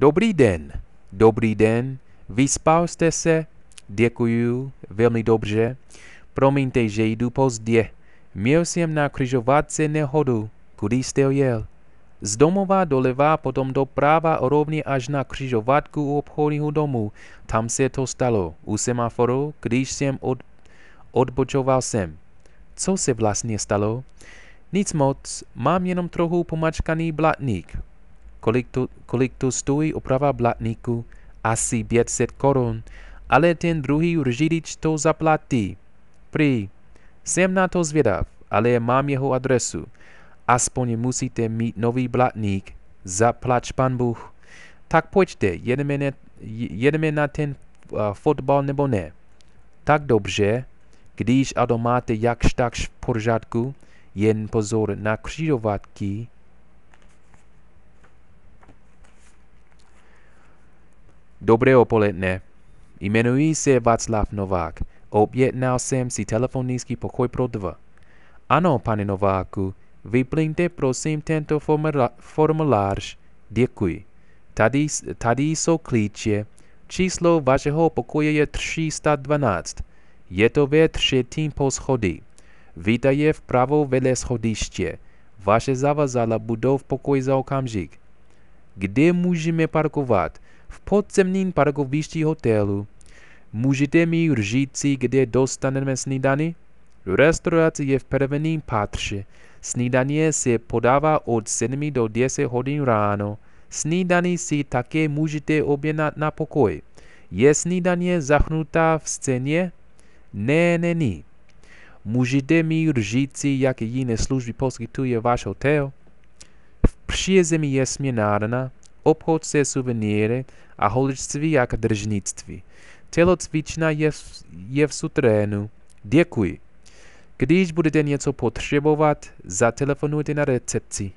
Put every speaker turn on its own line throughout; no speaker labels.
Dobrý den, dobrý den, vyspal jste se? Děkuju, velmi dobře. Promiňte, že jdu pozdě. Měl jsem na křižovatce nehodu. Kudy jste jel? Z domova doleva, potom doprava rovně až na křižovatku u obchodního domu. Tam se to stalo. U semaforu, když jsem od, odbočoval sem. Co se vlastně stalo? Nic moc, mám jenom trochu pomačkaný blatník. Kolik to, kolik to stojí oprava blatníku? Asi 500 korun, ale ten druhý řidič to zaplatí. Prý, jsem na to zvědav, ale mám jeho adresu. Aspoň musíte mít nový blatník. Zaplať pan Bůh. Tak pojďte, jedeme, ne, jedeme na ten uh, fotbal nebo ne. Tak dobře, když auto máte jakž takž v pořádku, jen pozor na křižovatky. Dobré opoledne. Jmenuji se Václav Novák. Objednal jsem si telefonický pokoj pro dva. Ano, pane Nováku, vyplňte prosím tento formulář. Děkuji. Tady, tady jsou klíče. Číslo vašeho pokoje je 312. Je to ve třetím poschodí. Vítaje vpravo vedle schodiště. Vaše zavazala budou v pokoji za okamžik. Kde můžeme parkovat? V podzemním parkovišti hotelu. Můžete mi říci, kde dostaneme snídany? Restaurace je v prvním patře. Snídaně se podává od 7 do 10 hodin ráno. Snídaní si také můžete objednat na pokoj. Je snídaně zachnutá v scéně? Ne, není. Můžete mi říci, jaké jiné služby poskytuje váš hotel? V přízemí je směnárna, obchod se suvenýry a holičství a držnictví. Tělocvična je, je v sutrénu. Děkuji. Když budete něco potřebovat, zatelefonujte na recepci.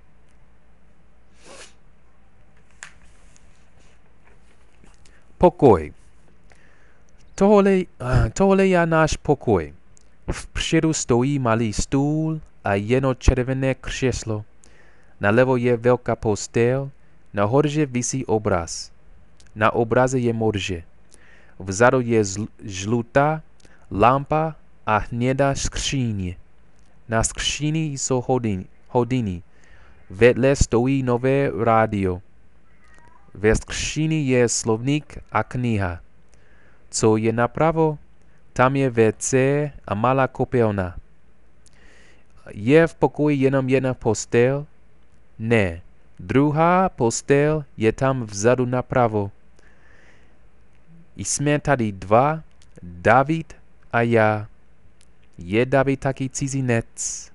Pokoj. Tohle, tohle je náš pokoj. Vpředu stojí malý stůl a jedno červené křeslo. Nalevo je velká postel, na horže visí obraz. Na obraze je morže. Vzadu je žlutá lampa a hnědá skříně. Na skříni jsou hodiny. hodiny. Vedle stojí nové rádio. Ve skříni je slovník a kniha. Co je napravo? Tam je WC a malá koupelna. Je v pokoji jenom jedna postel? Ne. Druhá postel je tam vzadu napravo. Jsme tady dva, David a já. Je David taky cizinec?